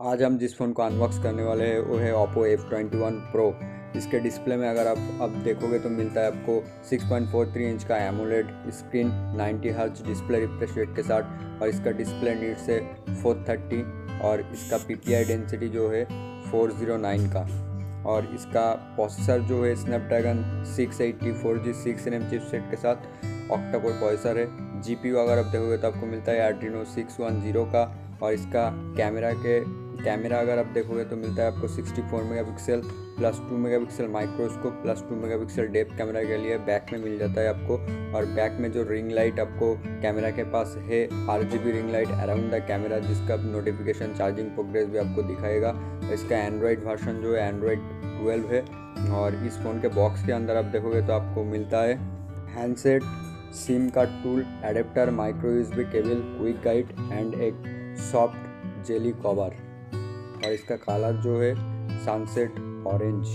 आज हम जिस फ़ोन को अनबॉक्स करने वाले हैं, वो है Oppo F twenty one pro इसके डिस्प्ले में अगर आप अब देखोगे तो मिलता है आपको 6.43 इंच का एमोलेड स्क्रीन 90 हर्ज डिस्प्ले रिफ्रेश रेट के साथ और इसका डिस्प्ले नीट से 430 और इसका पीपीआई डेंसिटी जो है 409 का। और इसका प्रोसेसर जो है स्नैपड्रैगन 680 4G 6 एम चिपसेट के साथ ऑक्टाकोर प्रोसेसर है। जीपीयू अगर आप देखोगे तो आपको मिलता है आर्टिनो सिक्स वन ज़ीरो का और इसका कैमरा के कैमरा अगर आप देखोगे तो मिलता है आपको 64 megapixel plus two megapixel microscope plus two megapixel depth camera के लिए बैक में मिल जाता है आपको। और बैक में जो रिंग लाइट आपको कैमरा के पास है, are ring light around the camera जिसका नोटिफिकेशन चार्जिंग प्रोग्रेस भी आपको दिखाएगा। इसका एंड्रॉयड वर्सन जो है एंड्रॉयड ट्वेल्व है। और इस फ़ोन के बॉक्स के अंदर आप देखोगे तो आपको मिलता है हैंडसेट सिम का tool adapter micro USB cable quick guide and एक सॉफ्ट जेली कवर और इसका कलर जो है सनसेट ऑरेंज